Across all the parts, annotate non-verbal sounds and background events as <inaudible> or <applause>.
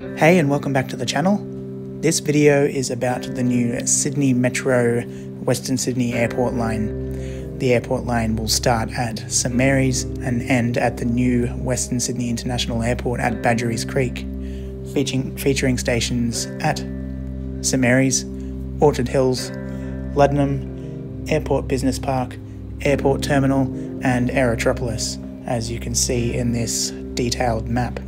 Hey and welcome back to the channel. This video is about the new Sydney Metro Western Sydney Airport line. The airport line will start at St Mary's and end at the new Western Sydney International Airport at Badgerys Creek, featuring, featuring stations at St Mary's, Orchard Hills, Luddenham, Airport Business Park, Airport Terminal, and Aerotropolis, as you can see in this detailed map.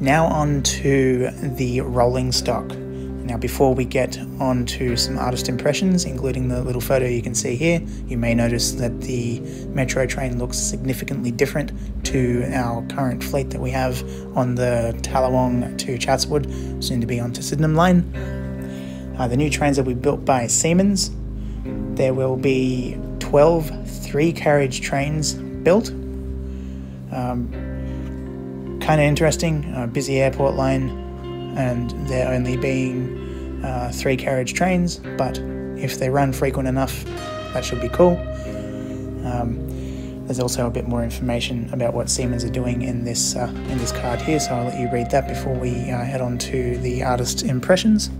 Now on to the rolling stock. Now before we get on to some artist impressions, including the little photo you can see here, you may notice that the metro train looks significantly different to our current fleet that we have on the Tallawong to Chatswood, soon to be on to Sydenham line. Uh, the new trains will be built by Siemens. There will be 12 three carriage trains built. Um, kind of interesting, uh, busy airport line, and there only being uh, three carriage trains, but if they run frequent enough, that should be cool. Um, there's also a bit more information about what Siemens are doing in this uh, in this card here, so I'll let you read that before we uh, head on to the artist impressions.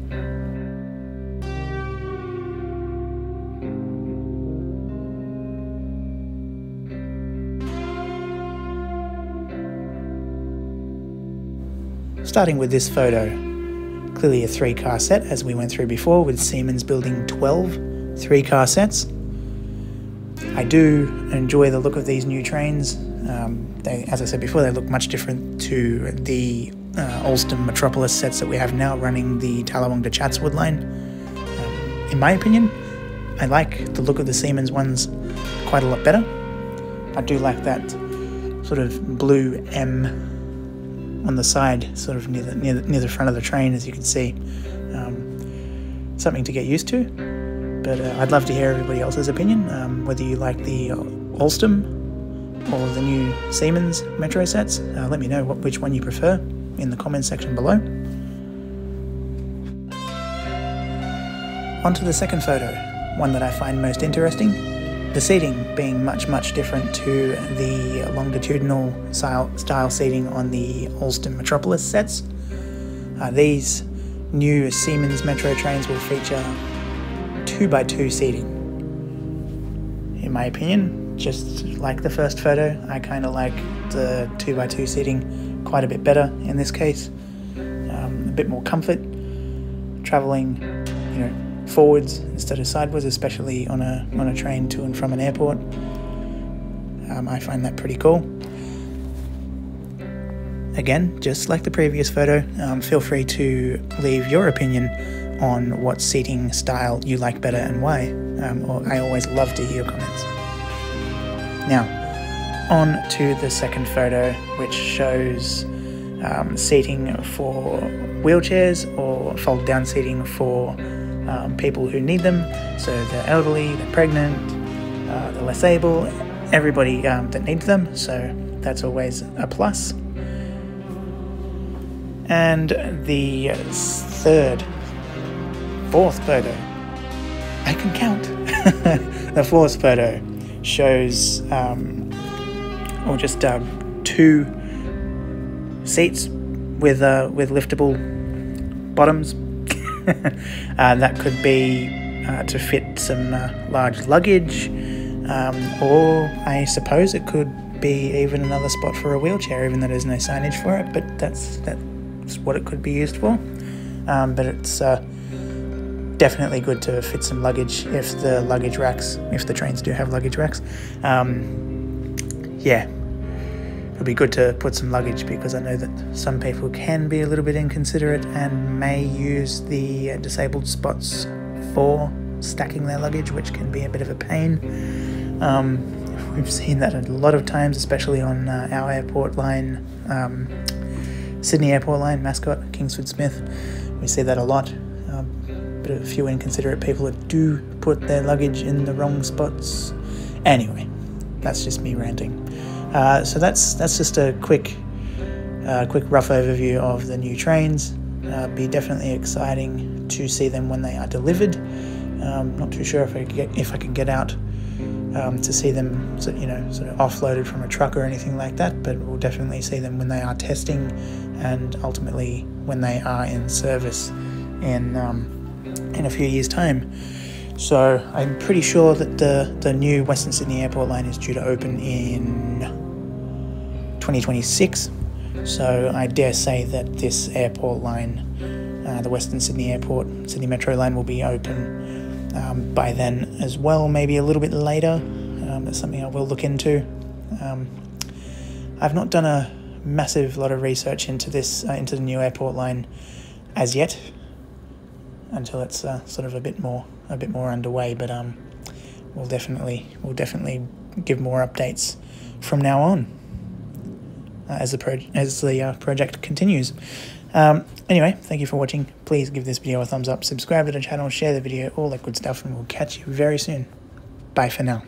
Starting with this photo, clearly a three car set as we went through before with Siemens building 12 three car sets. I do enjoy the look of these new trains. Um, they, as I said before, they look much different to the uh, Alstom Metropolis sets that we have now running the Tallawong to Chatswood line. Um, in my opinion, I like the look of the Siemens ones quite a lot better. I do like that sort of blue M on the side, sort of near the, near the, near the front of the train, as you can see. Um, something to get used to, but uh, I'd love to hear everybody else's opinion, um, whether you like the Alstom or the new Siemens Metro sets. Uh, let me know what, which one you prefer in the comments section below. On to the second photo, one that I find most interesting the seating being much, much different to the longitudinal style, seating on the Alstom Metropolis sets. Uh, these new Siemens Metro trains will feature 2x2 seating. In my opinion, just like the first photo, I kind of like the 2x2 seating quite a bit better in this case. Um, a bit more comfort, traveling, you know, forwards instead of sideways, especially on a on a train to and from an airport. Um, I find that pretty cool. Again, just like the previous photo, um, feel free to leave your opinion on what seating style you like better and why. Um, I always love to hear your comments. Now, on to the second photo, which shows um, seating for wheelchairs or fold down seating for um, people who need them. So the elderly, the pregnant, uh, the less able, everybody um, that needs them. So that's always a plus. And the third, fourth photo, I can count. <laughs> the fourth photo shows, um, or just uh, two seats with uh, with liftable bottoms <laughs> uh, that could be uh, to fit some uh, large luggage, um, or I suppose it could be even another spot for a wheelchair, even though there's no signage for it. But that's that's what it could be used for. Um, but it's uh, definitely good to fit some luggage if the luggage racks, if the trains do have luggage racks. Um, yeah, it'd be good to put some luggage because I know that some people can be a little bit inconsiderate and may use the uh, disabled spots for stacking their luggage, which can be a bit of a pain. Um, we've seen that a lot of times, especially on uh, our airport line, um, Sydney Airport line, Mascot, Kingsford Smith. We see that a lot. Um, but a few inconsiderate people that do put their luggage in the wrong spots. Anyway, that's just me ranting. Uh, so that's that's just a quick, uh, quick rough overview of the new trains. Uh, be definitely exciting to see them when they are delivered. Um, not too sure if I get if I can get out um, to see them, you know, sort of offloaded from a truck or anything like that. But we'll definitely see them when they are testing, and ultimately when they are in service in um, in a few years' time. So I'm pretty sure that the the new Western Sydney Airport line is due to open in 2026. So I dare say that this airport line, uh, the Western Sydney Airport Sydney Metro line, will be open um, by then as well. Maybe a little bit later. Um, that's something I will look into. Um, I've not done a massive lot of research into this uh, into the new airport line as yet until it's uh, sort of a bit more a bit more underway. But um, we'll definitely we'll definitely give more updates from now on as the pro- as the uh, project continues. Um, anyway, thank you for watching. Please give this video a thumbs up, subscribe to the channel, share the video, all that good stuff, and we'll catch you very soon. Bye for now.